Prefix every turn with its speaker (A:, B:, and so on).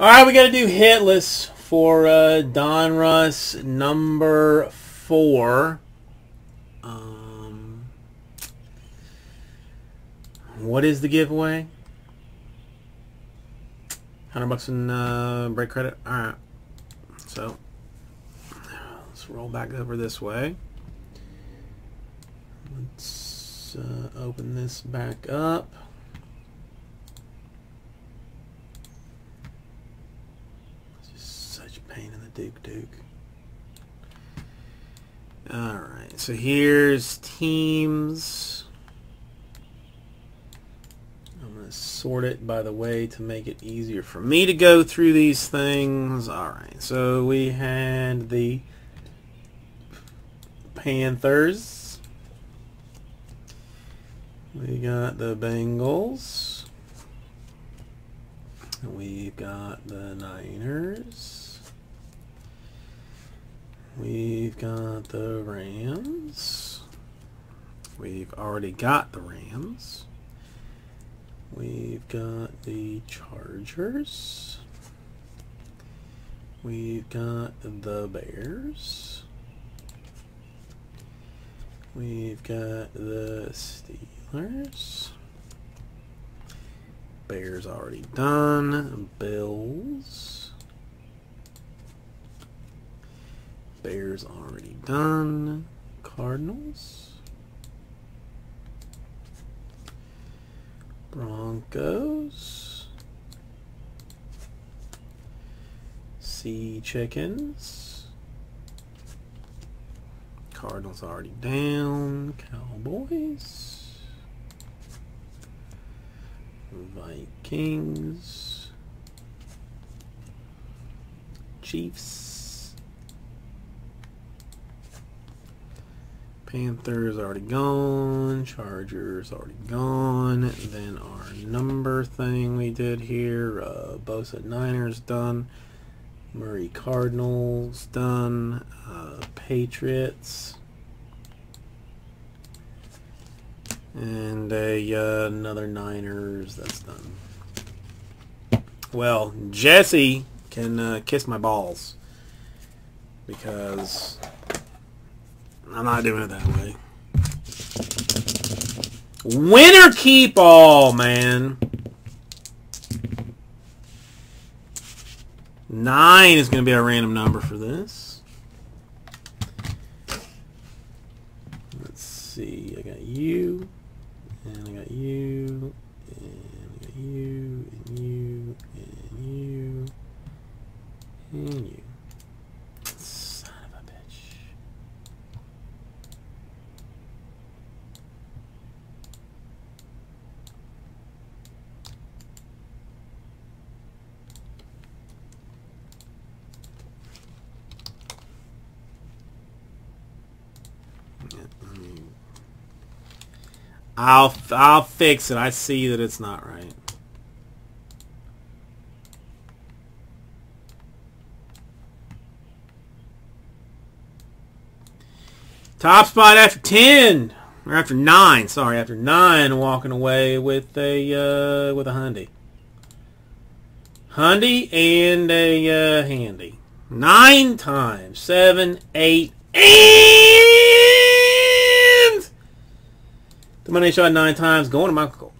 A: All right, we got to do hitless for uh, Donruss number four. Um, what is the giveaway? 100 bucks in uh, break credit. All right. So let's roll back over this way. Let's uh, open this back up. such a pain in the Duke Duke. Alright, so here's teams. I'm going to sort it by the way to make it easier for me to go through these things. Alright, so we had the Panthers. We got the Bengals. We've got the Niners. We've got the Rams. We've already got the Rams. We've got the Chargers. We've got the Bears. We've got the Steelers. Bears already done. Bills. Bears already done. Cardinals. Broncos. Sea Chickens. Cardinals already down. Cowboys. Vikings. Chiefs. Panthers already gone. Chargers already gone. Then our number thing we did here. Uh, Bosa Niners done. Murray Cardinals done. Uh, Patriots. And a, uh, another Niners. That's done. Well, Jesse can uh, kiss my balls. Because I'm not doing it that way. Winner keep all, man. Nine is going to be a random number for this. Let's see. I got you. And I got you. And I got you. And you. And you. And you. I'll I'll fix it. I see that it's not right. Top spot after ten or after nine. Sorry, after nine, walking away with a uh, with a Hyundai. Hyundai and a uh, handy. Nine times. Seven, eight, and the money shot nine times going to Michael Cole.